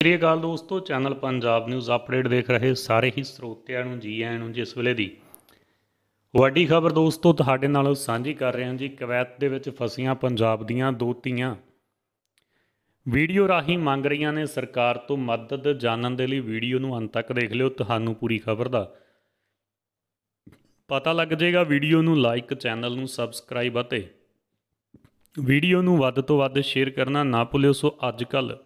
ਸ੍ਰੀ ਅਕਾਲ ਦੋਸਤੋ, channel Punjab news update ਦੇਖ ਰਹੇ ਸਾਰੇ ਹੀ ਸਰੋਤਿਆਂ ਨੂੰ ਜੀ ਆਇਆਂ ਨੂੰ ਜਿਸ ਵੇਲੇ ਦੀ। ਵੱਡੀ ਖਬਰ ਦੋਸਤੋ, ਤੁਹਾਡੇ ਨਾਲ ਸਾਂਝੀ ਕਰ ਰਹੇ ਹਾਂ ਜੀ, ਕਵੈਤ ਦੇ ਵਿੱਚ ਫਸੀਆਂ ਪੰਜਾਬ ਦੀਆਂ ਦੋ ਧੀਆਂ। ਵੀਡੀਓ ਰਾਹੀਂ ਮੰਗ ਰਹੀਆਂ ਨੇ ਸਰਕਾਰ ਤੋਂ ਮਦਦ ਜਾਣਨ ਦੇ ਲਈ ਵੀਡੀਓ ਨੂੰ ਅੰਤ ਤੱਕ ਦੇਖ ਲਿਓ, ਤੁਹਾਨੂੰ ਪੂਰੀ ਖਬਰ ਦਾ ਪਤਾ ਲੱਗ ਜਾਏਗਾ। ਵੀਡੀਓ ਨੂੰ ਲਾਈਕ, ਚੈਨਲ ਨੂੰ ਸਬਸਕ੍ਰਾਈਬ ਅਤੇ ਵੀਡੀਓ ਨੂੰ ਵੱਧ ਤੋਂ ਵੱਧ ਸ਼ੇਅਰ ਕਰਨਾ ਨਾ ਭੁੱਲਿਓ। ਸੋ ਅੱਜ ਕੱਲ੍ਹ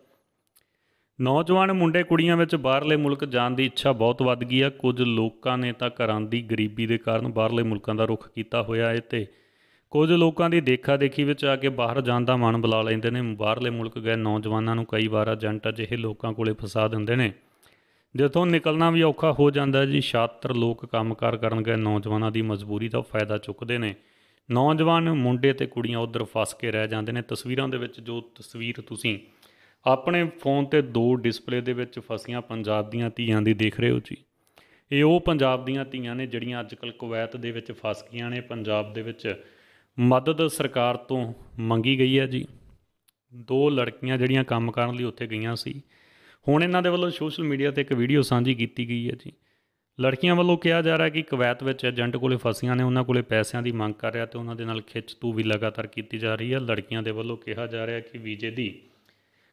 ਨੌਜਵਾਨ ਮੁੰਡੇ ਕੁੜੀਆਂ ਵਿੱਚ ਬਾਹਰਲੇ ਮੁਲਕ ਜਾਣ ਦੀ ਇੱਛਾ ਬਹੁਤ ਵੱਧ ਗਈ ਆ ਕੁਝ ਲੋਕਾਂ ਨੇ ਤਾਂ ਘਰਾਂ ਦੀ ਗਰੀਬੀ ਦੇ ਕਾਰਨ ਬਾਹਰਲੇ ਮੁਲਕਾਂ ਦਾ ਰੁਖ ਕੀਤਾ ਹੋਇਆ ਹੈ ਤੇ ਕੁਝ ਲੋਕਾਂ ਦੀ ਦੇਖਾ ਦੇਖੀ ਵਿੱਚ ਆ ਕੇ ਬਾਹਰ ਜਾਣ ਦਾ ਮਨ ਬੁਲਾ ਲੈਂਦੇ ਨੇ। ਬਾਹਰਲੇ ਮੁਲਕ ਗਏ ਨੌਜਵਾਨਾਂ ਨੂੰ ਕਈ ਵਾਰ ਏਜੰਟ ਅਜਿਹੇ ਲੋਕਾਂ ਕੋਲੇ ਫਸਾ ਦਿੰਦੇ ਨੇ। ਜਿੱਥੋਂ ਨਿਕਲਣਾ ਵੀ ਔਖਾ ਹੋ ਜਾਂਦਾ ਜੀ, ਛਾਤਰ ਲੋਕ ਕੰਮਕਾਰ ਕਰਨ ਗਏ ਨੌਜਵਾਨਾਂ ਦੀ ਮਜਬੂਰੀ ਦਾ ਫਾਇਦਾ ਚੁੱਕਦੇ ਨੇ। ਨੌਜਵਾਨ ਮੁੰਡੇ ਤੇ ਕੁੜੀਆਂ ਉਧਰ ਫਸ ਕੇ ਰਹਿ ਜਾਂਦੇ ਨੇ। ਤਸਵੀਰਾਂ ਦੇ ਵਿੱਚ ਜੋ ਤਸਵੀਰ ਤੁਸੀਂ ਆਪਣੇ ਫੋਨ ਤੇ ਦੋ ਡਿਸਪਲੇ ਦੇ ਵਿੱਚ ਫਸੀਆਂ ਪੰਜਾਬ ਦੀਆਂ ਧੀਆਂ ਦੀ ਦੇਖ ਰਹੇ ਹੋ ਜੀ। ਇਹ ਉਹ ਪੰਜਾਬ ਦੀਆਂ ਧੀਆਂ ਨੇ ਜਿਹੜੀਆਂ ਅੱਜਕੱਲ ਕੁਵੈਤ ਦੇ ਵਿੱਚ ਫਸ ਗਈਆਂ ਨੇ, ਪੰਜਾਬ ਦੇ ਵਿੱਚ ਮਦਦ ਸਰਕਾਰ ਤੋਂ ਮੰਗੀ ਗਈ ਹੈ ਜੀ। ਦੋ ਲੜਕੀਆਂ ਜਿਹੜੀਆਂ ਕੰਮ ਕਰਨ ਲਈ ਉੱਥੇ ਗਈਆਂ ਸੀ। ਹੁਣ ਇਹਨਾਂ ਦੇ ਵੱਲੋਂ ਸੋਸ਼ਲ ਮੀਡੀਆ ਤੇ ਇੱਕ ਵੀਡੀਓ ਸਾਂਝੀ ਕੀਤੀ ਗਈ ਹੈ ਜੀ। ਲੜਕੀਆਂ ਵੱਲੋਂ ਕਿਹਾ ਜਾ ਰਿਹਾ ਕਿ ਕੁਵੈਤ ਵਿੱਚ ਏਜੰਟ ਕੋਲੇ ਫਸੀਆਂ ਨੇ, ਉਹਨਾਂ ਕੋਲੇ ਪੈਸਿਆਂ ਦੀ ਮੰਗ ਕਰ ਰਿਹਾ ਤੇ ਉਹਨਾਂ ਦੇ ਨਾਲ ਖਿੱਚ ਤੂ ਵੀ ਲਗਾਤਾਰ ਕੀਤੀ ਜਾ ਰਹੀ ਹੈ। ਲੜਕੀਆਂ ਦੇ ਵੱਲੋਂ ਕਿਹਾ ਜਾ ਰਿਹਾ ਕਿ ਵੀਜ਼ੇ ਦੀ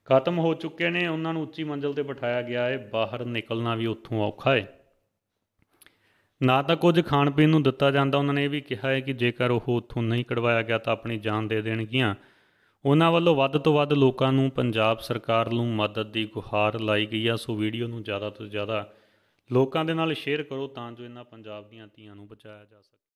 ਖਤਮ ਹੋ ਚੁੱਕੇ ਨੇ, ਉਹਨਾਂ ਨੂੰ ਉੱਚੀ ਮੰਜ਼ਲ ਤੇ ਬਿਠਾਇਆ ਗਿਆ ਹੈ ਬਾਹਰ ਨਿਕਲਣਾ ਵੀ ਉੱਥੋਂ ਔਖਾ ਹੈ ਨਾ ਤਾਂ ਕੁਝ ਖਾਣ ਪੀਣ ਨੂੰ ਦਿੱਤਾ ਜਾਂਦਾ, ਉਹਨਾਂ ਨੇ ਇਹ ਵੀ ਕਿਹਾ ਹੈ ਕਿ ਜੇਕਰ ਉਹ ਉੱਥੋਂ ਨਹੀਂ ਕਢਵਾਇਆ ਗਿਆ ਤਾਂ ਆਪਣੀ ਜਾਨ ਦੇ ਦੇਣਗੀਆਂ। ਉਹਨਾਂ ਵੱਲੋਂ ਵੱਧ ਤੋਂ ਵੱਧ ਲੋਕਾਂ ਨੂੰ ਪੰਜਾਬ ਸਰਕਾਰ ਨੂੰ ਮਦਦ ਦੀ ਗੁਹਾਰ ਲਾਈ ਗਈ ਆ, ਸੋ ਵੀਡੀਓ ਨੂੰ ਜ਼ਿਆਦਾ ਤੋਂ ਜ਼ਿਆਦਾ ਲੋਕਾਂ ਦੇ ਨਾਲ ਸ਼ੇਅਰ ਕਰੋ ਤਾਂ ਜੋ ਇਹਨਾਂ ਪੰਜਾਬ ਦੀਆਂ ਧੀਆਂ ਨੂੰ ਬਚਾਇਆ ਜਾ ਸਕੇ।